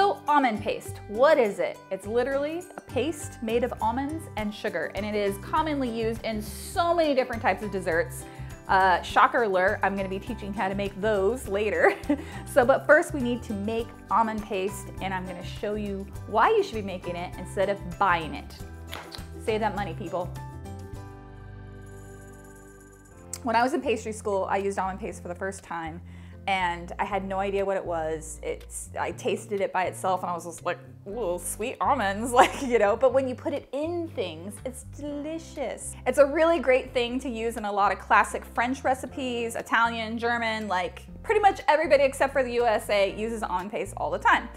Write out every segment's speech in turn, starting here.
So almond paste, what is it? It's literally a paste made of almonds and sugar, and it is commonly used in so many different types of desserts. Uh, shocker alert, I'm gonna be teaching how to make those later. so, but first we need to make almond paste, and I'm gonna show you why you should be making it instead of buying it. Save that money, people. When I was in pastry school, I used almond paste for the first time and I had no idea what it was. It's I tasted it by itself and I was just like, "Ooh, sweet almonds," like you know. But when you put it in things, it's delicious. It's a really great thing to use in a lot of classic French recipes, Italian, German, like pretty much everybody except for the USA uses almond paste all the time.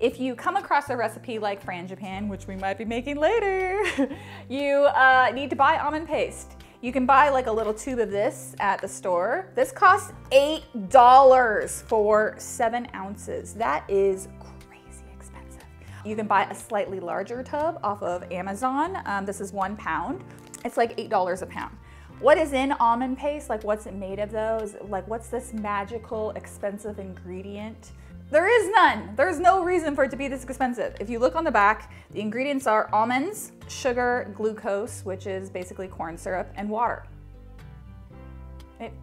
If you come across a recipe like Frangipane, which we might be making later, you uh, need to buy almond paste. You can buy like a little tube of this at the store. This costs $8 for seven ounces. That is crazy expensive. You can buy a slightly larger tub off of Amazon. Um, this is one pound. It's like $8 a pound. What is in almond paste? Like what's it made of those? Like what's this magical expensive ingredient? There is none. There's no reason for it to be this expensive. If you look on the back, the ingredients are almonds, sugar, glucose, which is basically corn syrup, and water.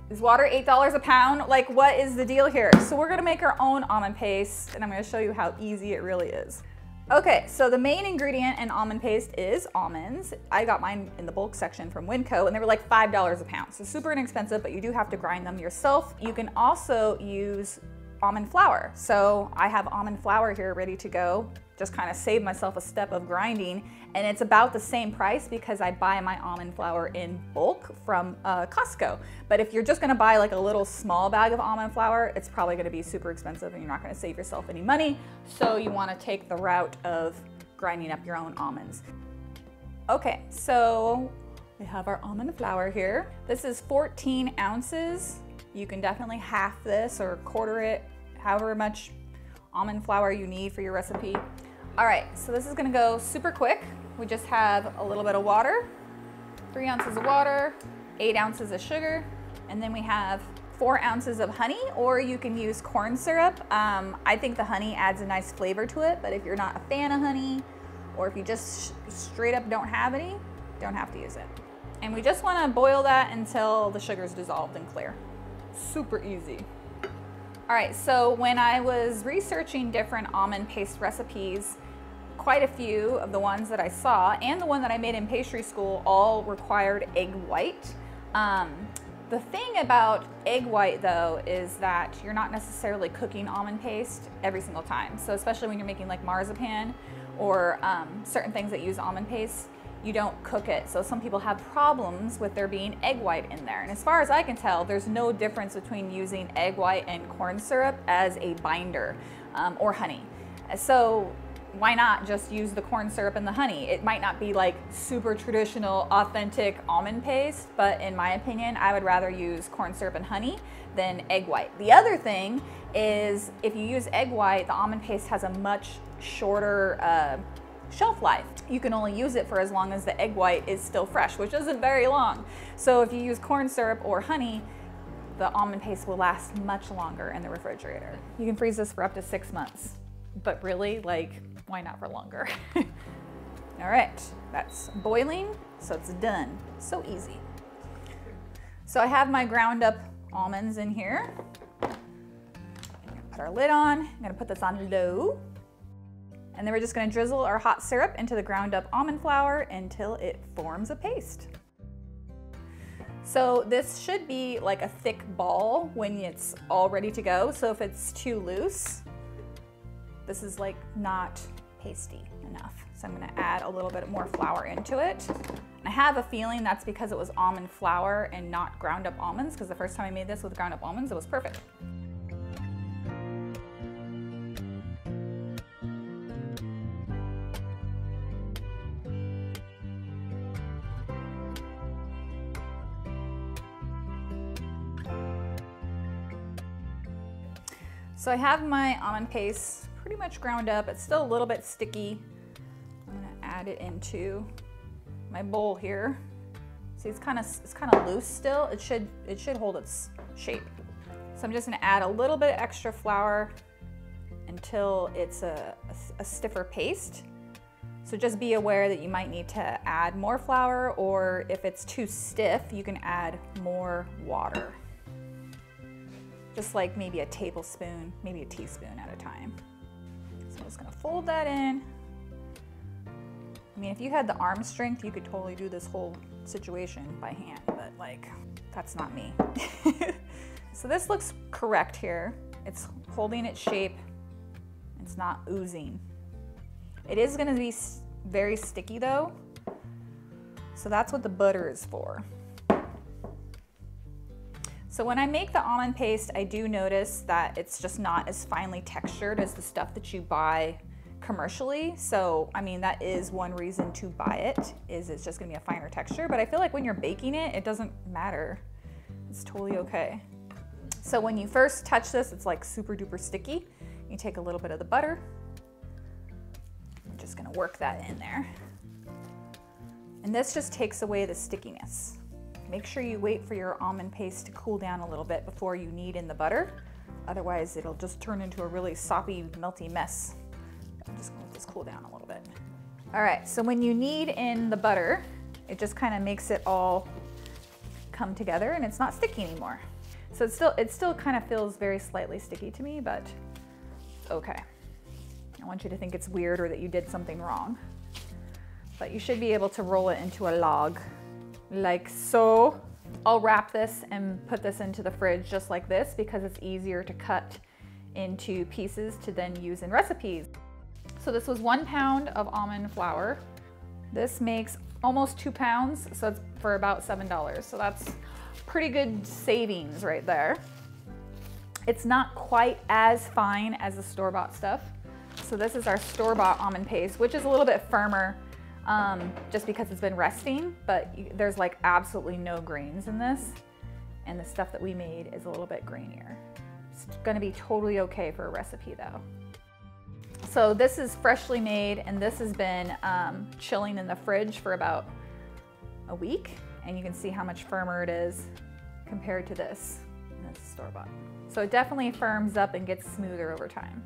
Is water $8 a pound? Like what is the deal here? So we're gonna make our own almond paste and I'm gonna show you how easy it really is. Okay, so the main ingredient in almond paste is almonds. I got mine in the bulk section from Winco and they were like $5 a pound. So super inexpensive, but you do have to grind them yourself. You can also use almond flour. So I have almond flour here ready to go. Just kind of save myself a step of grinding. And it's about the same price because I buy my almond flour in bulk from uh, Costco. But if you're just gonna buy like a little small bag of almond flour, it's probably gonna be super expensive and you're not gonna save yourself any money. So you wanna take the route of grinding up your own almonds. Okay, so we have our almond flour here. This is 14 ounces you can definitely half this or quarter it, however much almond flour you need for your recipe. All right, so this is gonna go super quick. We just have a little bit of water, three ounces of water, eight ounces of sugar, and then we have four ounces of honey, or you can use corn syrup. Um, I think the honey adds a nice flavor to it, but if you're not a fan of honey, or if you just straight up don't have any, don't have to use it. And we just wanna boil that until the sugar's dissolved and clear super easy. All right, so when I was researching different almond paste recipes, quite a few of the ones that I saw and the one that I made in pastry school all required egg white. Um, the thing about egg white though is that you're not necessarily cooking almond paste every single time. So especially when you're making like marzipan or um, certain things that use almond paste, you don't cook it. So some people have problems with there being egg white in there. And as far as I can tell, there's no difference between using egg white and corn syrup as a binder um, or honey. So why not just use the corn syrup and the honey? It might not be like super traditional, authentic almond paste, but in my opinion, I would rather use corn syrup and honey than egg white. The other thing is if you use egg white, the almond paste has a much shorter uh, shelf life. You can only use it for as long as the egg white is still fresh, which isn't very long. So if you use corn syrup or honey, the almond paste will last much longer in the refrigerator. You can freeze this for up to six months, but really, like, why not for longer? All right, that's boiling, so it's done. So easy. So I have my ground up almonds in here. Put our lid on. I'm gonna put this on low. And then we're just gonna drizzle our hot syrup into the ground up almond flour until it forms a paste. So this should be like a thick ball when it's all ready to go. So if it's too loose, this is like not pasty enough. So I'm gonna add a little bit more flour into it. And I have a feeling that's because it was almond flour and not ground up almonds because the first time I made this with ground up almonds, it was perfect. So I have my almond paste pretty much ground up. It's still a little bit sticky. I'm gonna add it into my bowl here. See, it's kind of it's kind of loose still. It should it should hold its shape. So I'm just gonna add a little bit extra flour until it's a, a, a stiffer paste. So just be aware that you might need to add more flour or if it's too stiff, you can add more water. Just like maybe a tablespoon, maybe a teaspoon at a time. So I'm just gonna fold that in. I mean, if you had the arm strength, you could totally do this whole situation by hand, but like, that's not me. so this looks correct here. It's holding its shape. It's not oozing. It is gonna be very sticky though. So that's what the butter is for. So when I make the almond paste, I do notice that it's just not as finely textured as the stuff that you buy commercially. So, I mean, that is one reason to buy it, is it's just gonna be a finer texture. But I feel like when you're baking it, it doesn't matter. It's totally okay. So when you first touch this, it's like super duper sticky. You take a little bit of the butter, I'm just gonna work that in there. And this just takes away the stickiness. Make sure you wait for your almond paste to cool down a little bit before you knead in the butter. Otherwise, it'll just turn into a really soppy, melty mess. I'm just gonna let this cool down a little bit. All right, so when you knead in the butter, it just kind of makes it all come together and it's not sticky anymore. So it still, it still kind of feels very slightly sticky to me, but okay. I want you to think it's weird or that you did something wrong. But you should be able to roll it into a log like so. I'll wrap this and put this into the fridge just like this because it's easier to cut into pieces to then use in recipes. So this was one pound of almond flour. This makes almost two pounds, so it's for about $7. So that's pretty good savings right there. It's not quite as fine as the store-bought stuff, so this is our store-bought almond paste, which is a little bit firmer um, just because it's been resting, but you, there's like absolutely no grains in this. And the stuff that we made is a little bit grainier. It's gonna be totally okay for a recipe though. So this is freshly made and this has been um, chilling in the fridge for about a week. And you can see how much firmer it is compared to this. And this store-bought. So it definitely firms up and gets smoother over time.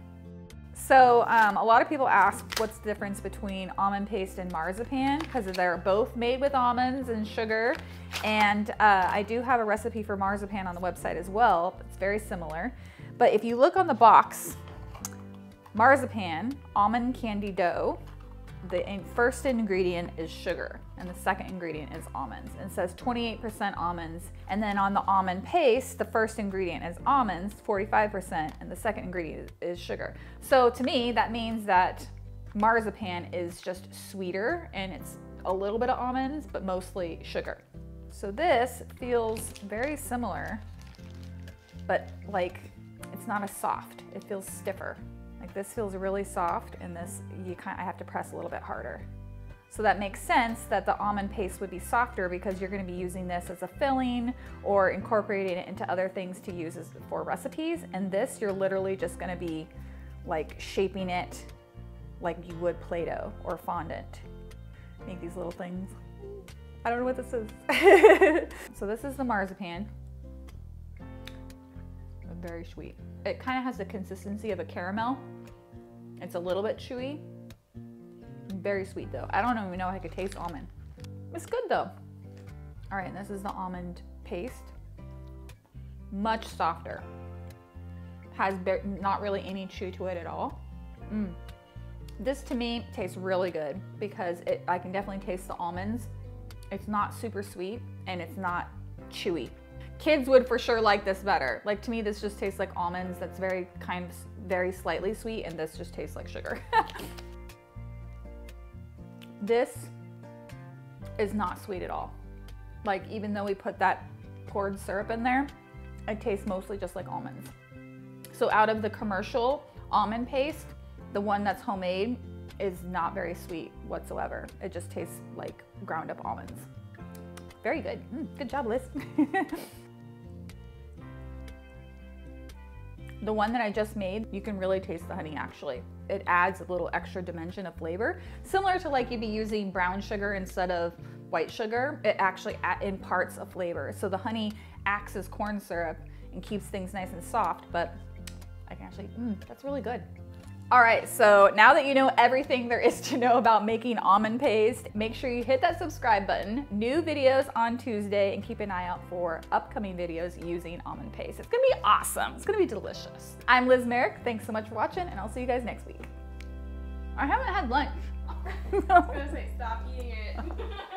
So um, a lot of people ask what's the difference between almond paste and marzipan because they're both made with almonds and sugar. And uh, I do have a recipe for marzipan on the website as well. It's very similar. But if you look on the box, marzipan, almond candy dough, the first ingredient is sugar and the second ingredient is almonds. It says 28% almonds. And then on the almond paste, the first ingredient is almonds, 45%, and the second ingredient is sugar. So to me, that means that marzipan is just sweeter and it's a little bit of almonds, but mostly sugar. So this feels very similar, but like it's not as soft. It feels stiffer. Like this feels really soft and this, you kind of, I have to press a little bit harder. So that makes sense that the almond paste would be softer because you're gonna be using this as a filling or incorporating it into other things to use as, for recipes. And this, you're literally just gonna be like shaping it like you would Play-Doh or fondant. Make these little things. I don't know what this is. so this is the marzipan. Very sweet. It kind of has the consistency of a caramel. It's a little bit chewy. Very sweet though. I don't even know if I could taste almond. It's good though. All right, this is the almond paste. Much softer. Has not really any chew to it at all. Mm. This to me tastes really good because it, I can definitely taste the almonds. It's not super sweet and it's not chewy. Kids would for sure like this better. Like to me, this just tastes like almonds. That's very kind of very slightly sweet and this just tastes like sugar. this is not sweet at all. Like even though we put that poured syrup in there, it tastes mostly just like almonds. So out of the commercial almond paste, the one that's homemade is not very sweet whatsoever. It just tastes like ground up almonds. Very good. Mm, good job, Liz. The one that I just made, you can really taste the honey actually. It adds a little extra dimension of flavor. Similar to like you'd be using brown sugar instead of white sugar, it actually imparts a flavor. So the honey acts as corn syrup and keeps things nice and soft, but I can actually, mm, that's really good. All right, so now that you know everything there is to know about making almond paste, make sure you hit that subscribe button. New videos on Tuesday and keep an eye out for upcoming videos using almond paste. It's gonna be awesome. It's gonna be delicious. I'm Liz Marek. Thanks so much for watching and I'll see you guys next week. I haven't had lunch. I was gonna say, stop eating it.